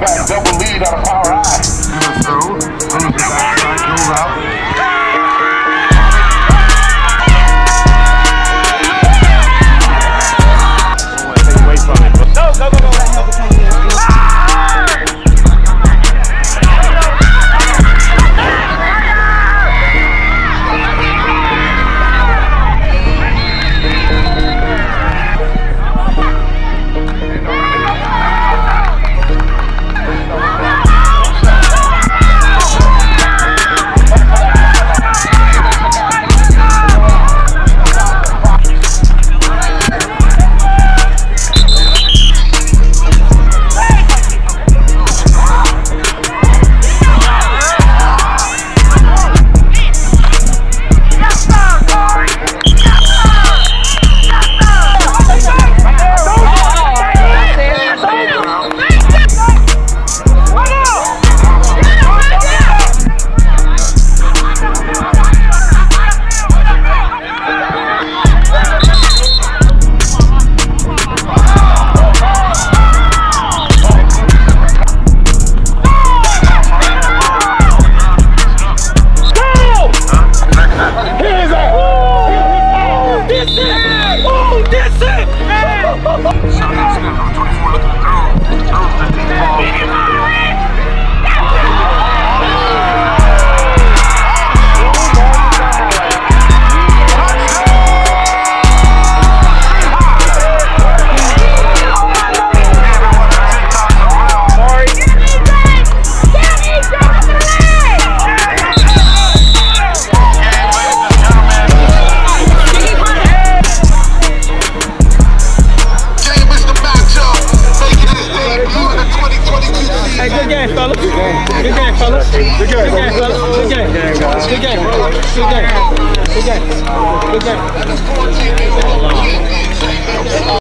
back. Double lead out of Power 走下来 Hey, good game, fellas. Good game, fellas. Good game, fellas. Good game. Good game. Good game. Good game. Good game.